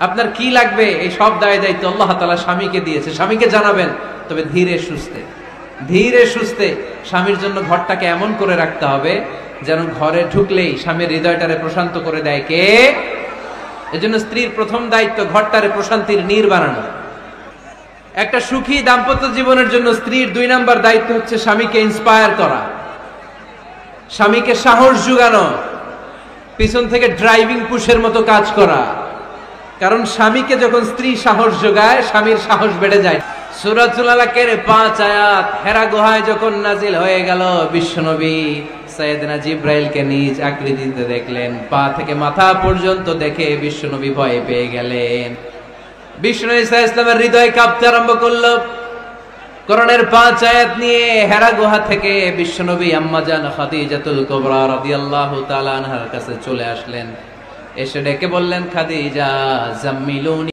আপনার কি লাগবে? এই সব দায় দায়িত্ব আল্লাহ তালা স্বামীকে দিয়েছে। স্বামীকে জানাবেন, তবে ধীরে সুস্থে। ধীরে সুস্থে স্বামীর জন্য ঘরটাকে এমন করে রাখতে হবে, যেন ঘরে ঢুকলেই স্বামীর হৃদয়টারে প্রশান্ত করে দেয় কে? এজন্য স্ত্রীর প্রথম দায়িত্ব ঘরটারে প্রশান্তির নীর বানানো। একটা সুখী দাম্পত্য জীবনের জন্য স্ত্রীর দুই নাম্বার দায়িত্ব হচ্ছে স্বামীকে ইন্সপায়ার করা। স্বামীকে সাহস জুগানো পিছন থেকে ড্রাইভিং পুশের মতো কাজ করা। কারণ স্বামীকে যখন স্ত্রী সাহস যোগায়, স্বামীর সাহস বেড়ে যায়। সুরাতুল পাঁচ আয়াত, হেরা গুহায় যখন নাজিল হয়ে গেল, বিশ্বনবী সৈয়দনা জিব্রাইলকে নিজ আকৃতিতে দেখলেন। পা থেকে মাথা পর্যন্ত দেখে বিশ্বনবী ভয় পেয়ে গেলেন। ইসলামের হৃদয় কাঁপতে আরম্ভ করল। করণের পাঁচ আয়াত নিয়ে হেরা গুহা থেকে বিশ্বনবী আম্মাজান খাদিজাতুল কুবরা রাদিয়াল্লাহু তাআলা কাছে চলে আসলেন। এসে ডেকে বললেন খাদিজা জাম্মিলুনি।